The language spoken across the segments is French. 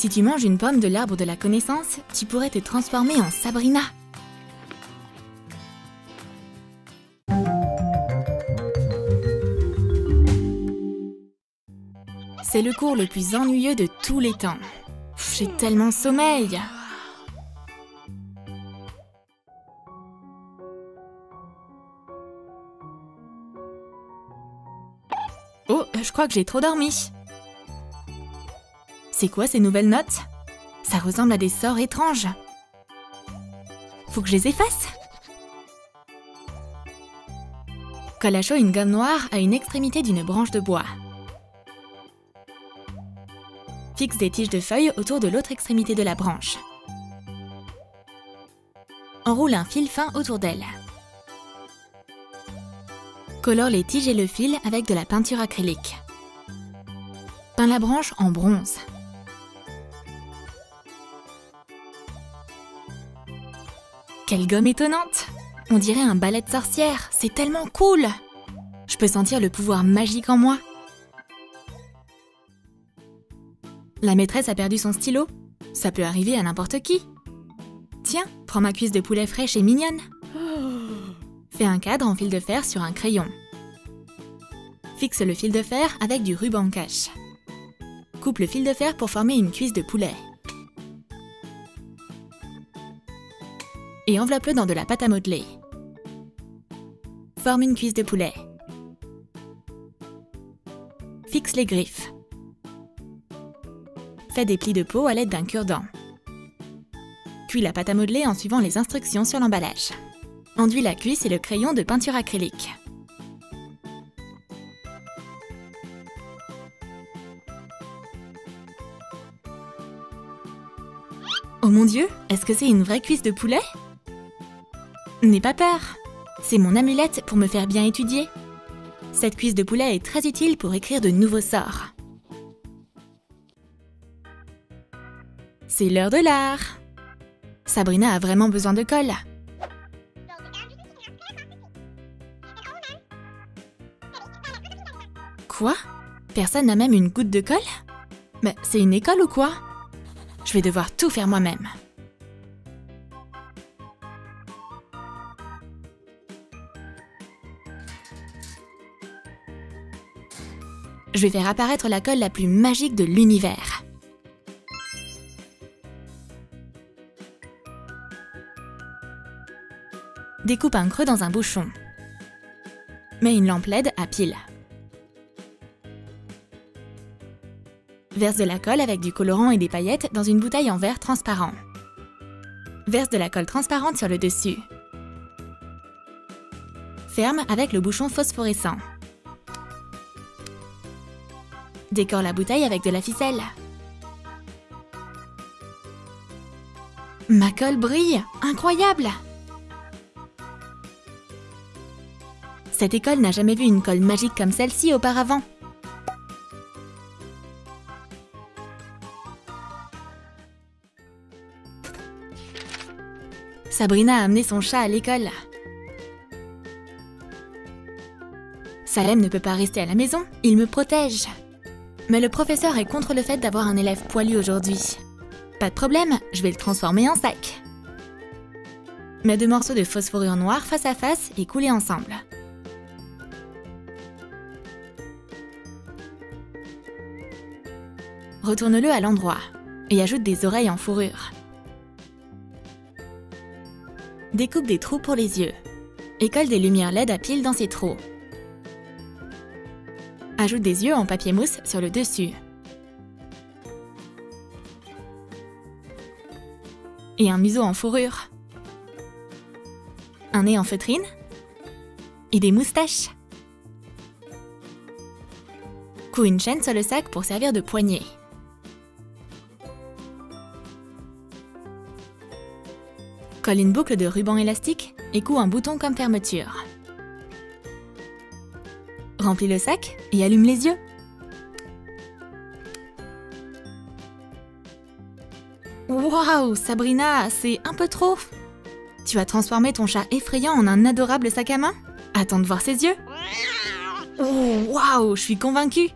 Si tu manges une pomme de l'arbre de la connaissance, tu pourrais te transformer en Sabrina. C'est le cours le plus ennuyeux de tous les temps. J'ai tellement sommeil. Oh, je crois que j'ai trop dormi. C'est quoi ces nouvelles notes? Ça ressemble à des sorts étranges. Faut que je les efface? Colle à chaud une gomme noire à une extrémité d'une branche de bois. Fixe des tiges de feuilles autour de l'autre extrémité de la branche. Enroule un fil fin autour d'elle. Colore les tiges et le fil avec de la peinture acrylique. Peins la branche en bronze. Quelle gomme étonnante On dirait un balai de sorcière, c'est tellement cool Je peux sentir le pouvoir magique en moi. La maîtresse a perdu son stylo Ça peut arriver à n'importe qui. Tiens, prends ma cuisse de poulet fraîche et mignonne. Fais un cadre en fil de fer sur un crayon. Fixe le fil de fer avec du ruban cache. Coupe le fil de fer pour former une cuisse de poulet. Et enveloppe-le dans de la pâte à modeler. Forme une cuisse de poulet. Fixe les griffes. Fais des plis de peau à l'aide d'un cure-dent. Cuis la pâte à modeler en suivant les instructions sur l'emballage. Enduis la cuisse et le crayon de peinture acrylique. Oh mon dieu, est-ce que c'est une vraie cuisse de poulet? N'aie pas peur, c'est mon amulette pour me faire bien étudier. Cette cuisse de poulet est très utile pour écrire de nouveaux sorts. C'est l'heure de l'art Sabrina a vraiment besoin de colle. Quoi? Personne n'a même une goutte de colle? Mais c'est une école ou quoi? Je vais devoir tout faire moi-même. Je vais faire apparaître la colle la plus magique de l'univers. Découpe un creux dans un bouchon. Mets une lampe LED à pile. Verse de la colle avec du colorant et des paillettes dans une bouteille en verre transparent. Verse de la colle transparente sur le dessus. Ferme avec le bouchon phosphorescent. Décore la bouteille avec de la ficelle. Ma colle brille Incroyable Cette école n'a jamais vu une colle magique comme celle-ci auparavant. Sabrina a amené son chat à l'école. Salem ne peut pas rester à la maison, il me protège. Mais le professeur est contre le fait d'avoir un élève poilu aujourd'hui. Pas de problème, je vais le transformer en sac. Mets deux morceaux de phosphorure noir face à face et coulez ensemble. Retourne-le à l'endroit et ajoute des oreilles en fourrure. Découpe des trous pour les yeux et colle des lumières LED à pile dans ces trous. Ajoute des yeux en papier mousse sur le dessus. Et un museau en fourrure. Un nez en feutrine. Et des moustaches. Coue une chaîne sur le sac pour servir de poignée. Colle une boucle de ruban élastique et coud un bouton comme fermeture. Remplis le sac et allume les yeux. Waouh, Sabrina, c'est un peu trop. Tu as transformé ton chat effrayant en un adorable sac à main? Attends de voir ses yeux. Oh, waouh, je suis convaincue.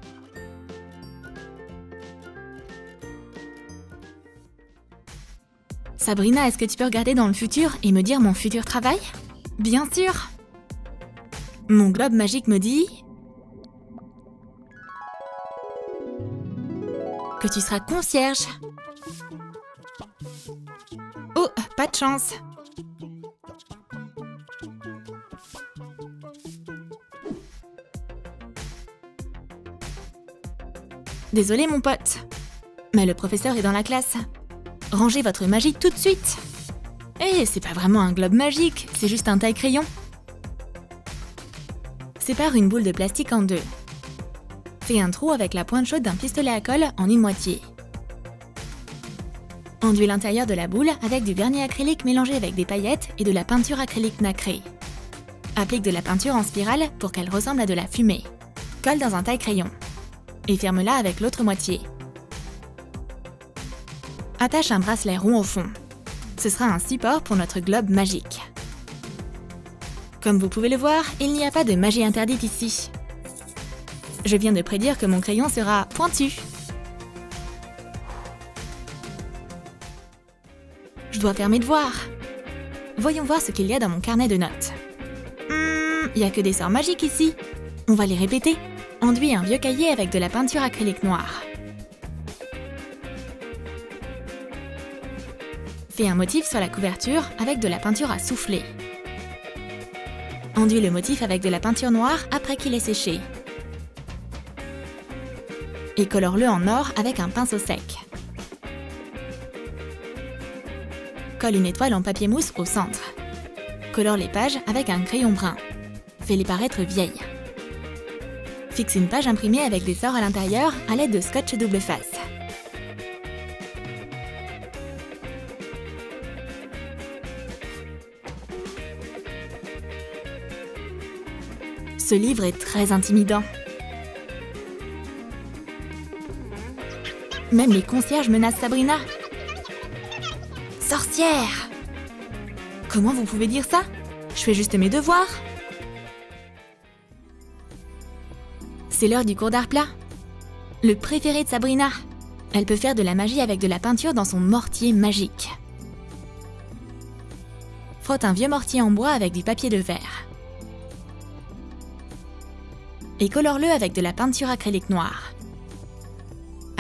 Sabrina, est-ce que tu peux regarder dans le futur et me dire mon futur travail? Bien sûr. Mon globe magique me dit... Que tu seras concierge. Oh, pas de chance. Désolé mon pote. Mais le professeur est dans la classe. Rangez votre magie tout de suite. Eh, c'est pas vraiment un globe magique, c'est juste un taille-crayon. Sépare une boule de plastique en deux. Fais un trou avec la pointe chaude d'un pistolet à colle en une moitié. Enduis l'intérieur de la boule avec du vernis acrylique mélangé avec des paillettes et de la peinture acrylique nacrée. Applique de la peinture en spirale pour qu'elle ressemble à de la fumée. Colle dans un taille-crayon et ferme-la avec l'autre moitié. Attache un bracelet rond au fond. Ce sera un support pour notre globe magique. Comme vous pouvez le voir, il n'y a pas de magie interdite ici. Je viens de prédire que mon crayon sera pointu. Je dois faire mes devoirs. Voyons voir ce qu'il y a dans mon carnet de notes. Hmm, il n'y a que des sorts magiques ici. On va les répéter. Enduis un vieux cahier avec de la peinture acrylique noire. Fais un motif sur la couverture avec de la peinture à souffler. Enduis le motif avec de la peinture noire après qu'il ait séché. Et colore-le en or avec un pinceau sec. Colle une étoile en papier mousse au centre. Colore les pages avec un crayon brun. Fais-les paraître vieilles. Fixe une page imprimée avec des sorts à l'intérieur à l'aide de scotch double face. Ce livre est très intimidant. Même les concierges menacent Sabrina. Sorcière Comment vous pouvez dire ça? Je fais juste mes devoirs. C'est l'heure du cours d'art plat. Le préféré de Sabrina. Elle peut faire de la magie avec de la peinture dans son mortier magique. Frotte un vieux mortier en bois avec du papier de verre. Et colore-le avec de la peinture acrylique noire.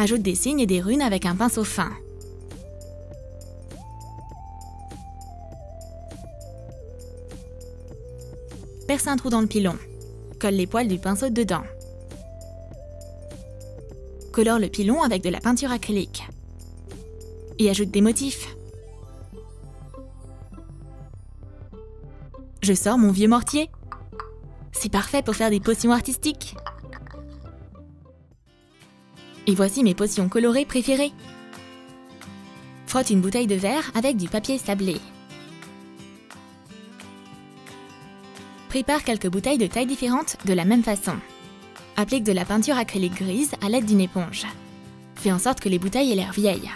Ajoute des signes et des runes avec un pinceau fin. Perce un trou dans le pilon. Colle les poils du pinceau dedans. Colore le pilon avec de la peinture acrylique. Et ajoute des motifs. Je sors mon vieux mortier. C'est parfait pour faire des potions artistiques. Et voici mes potions colorées préférées. Frotte une bouteille de verre avec du papier sablé. Prépare quelques bouteilles de tailles différentes de la même façon. Applique de la peinture acrylique grise à l'aide d'une éponge. Fais en sorte que les bouteilles aient l'air vieilles.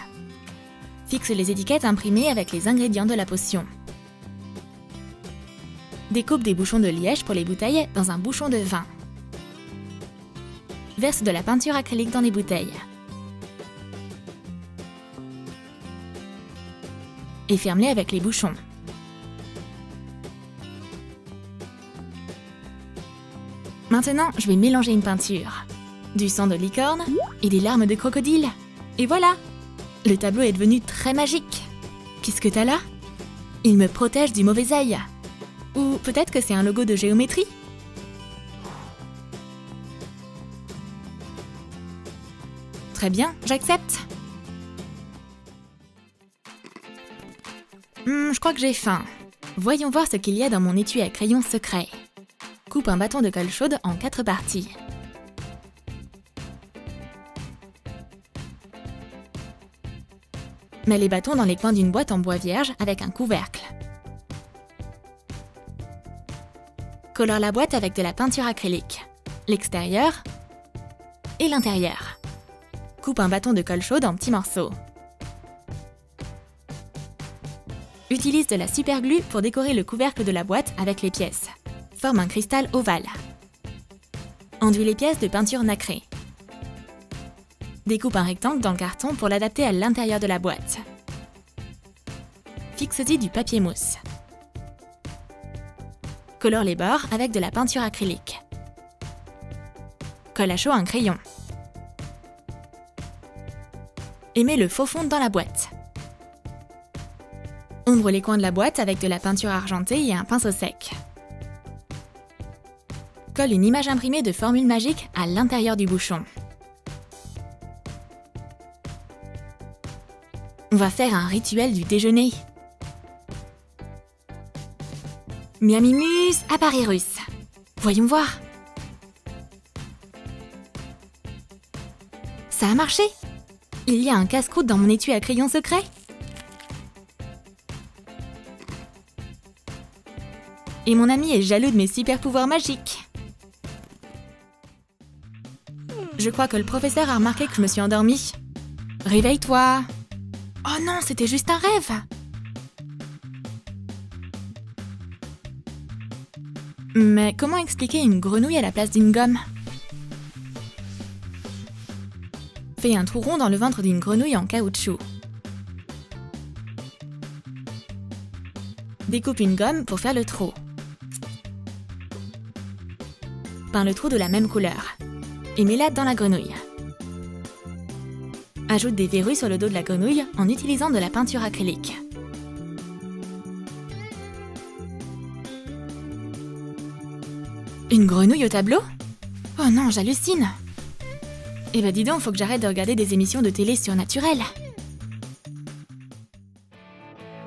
Fixe les étiquettes imprimées avec les ingrédients de la potion. Découpe des bouchons de liège pour les bouteilles dans un bouchon de vin. Verse de la peinture acrylique dans les bouteilles. Et ferme-les avec les bouchons. Maintenant, je vais mélanger une peinture. Du sang de licorne et des larmes de crocodile. Et voilà Le tableau est devenu très magique. Qu'est-ce que t'as là? Il me protège du mauvais œil. Ou peut-être que c'est un logo de géométrie? Très bien, j'accepte. Hmm, je crois que j'ai faim. Voyons voir ce qu'il y a dans mon étui à crayon secret. Coupe un bâton de colle chaude en quatre parties. Mets les bâtons dans les coins d'une boîte en bois vierge avec un couvercle. Colore la boîte avec de la peinture acrylique, l'extérieur et l'intérieur. Coupe un bâton de colle chaude en petits morceaux. Utilise de la superglue pour décorer le couvercle de la boîte avec les pièces forme un cristal ovale. Enduis les pièces de peinture nacrée. Découpe un rectangle dans le carton pour l'adapter à l'intérieur de la boîte. fixe-y du papier mousse. Colore les bords avec de la peinture acrylique. Colle à chaud un crayon. Et mets le faux fond dans la boîte. Ombre les coins de la boîte avec de la peinture argentée et un pinceau sec. Colle une image imprimée de formule magique à l'intérieur du bouchon. On va faire un rituel du déjeuner. Miamimus apparirus. Voyons voir. Ça a marché Il y a un casse-croûte dans mon étui à crayon secret Et mon ami est jaloux de mes super pouvoirs magiques. Je crois que le professeur a remarqué que je me suis endormie. Réveille-toi Oh non, c'était juste un rêve Mais comment expliquer une grenouille à la place d'une gomme? Fais un trou rond dans le ventre d'une grenouille en caoutchouc. Découpe une gomme pour faire le trou. Peins le trou de la même couleur et mets-la dans la grenouille. Ajoute des verrues sur le dos de la grenouille en utilisant de la peinture acrylique. Une grenouille au tableau? Oh non, j'hallucine Eh ben dis donc, faut que j'arrête de regarder des émissions de télé surnaturelles.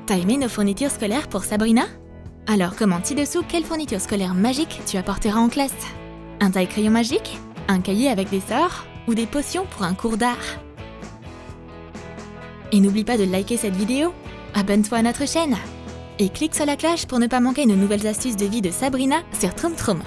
T'as aimé nos fournitures scolaires pour Sabrina? Alors commente ci-dessous quelle fourniture scolaire magique tu apporteras en classe. Un taille-crayon magique Un cahier avec des sorts Ou des potions pour un cours d'art et n'oublie pas de liker cette vidéo, abonne-toi à notre chaîne et clique sur la cloche pour ne pas manquer nos nouvelles astuces de vie de Sabrina sur Troom Troom.